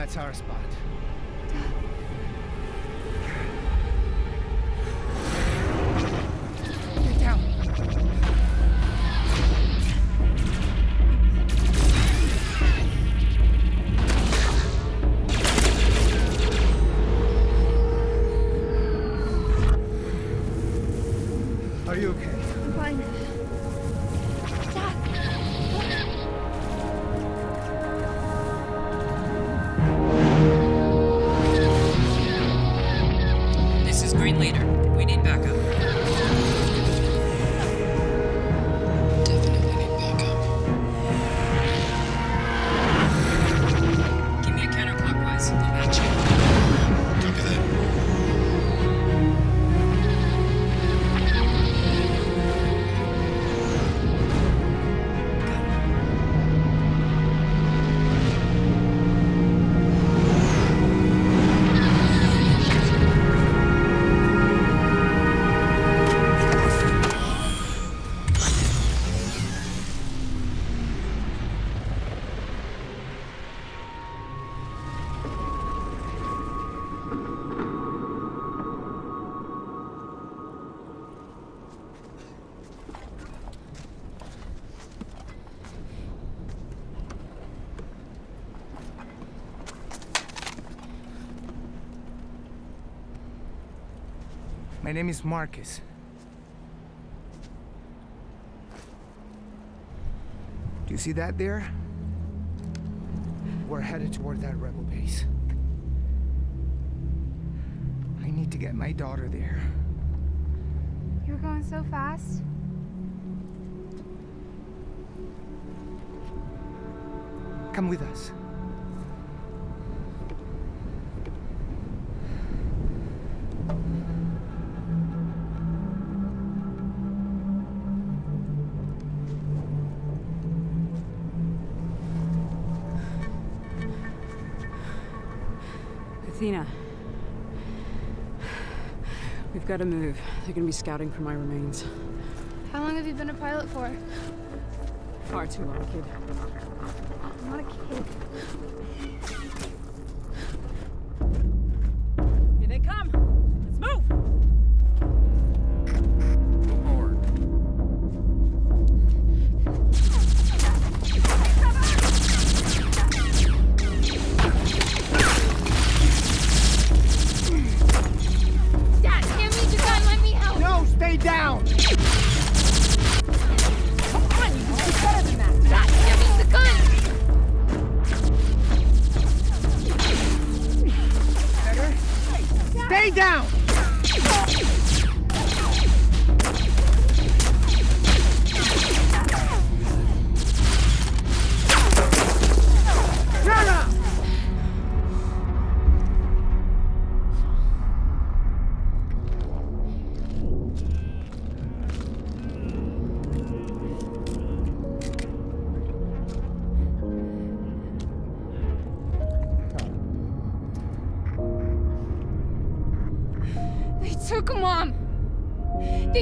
That's our spot. My name is Marcus. Do you see that there? We're headed toward that rebel base. I need to get my daughter there. You're going so fast. Come with us. Athena. We've got to move. They're gonna be scouting for my remains. How long have you been a pilot for? Far too long, kid. I'm not a kid.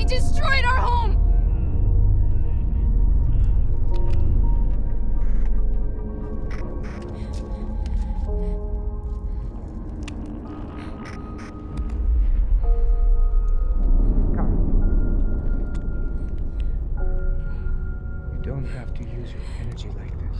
Destroyed our home. You don't have to use your energy like this.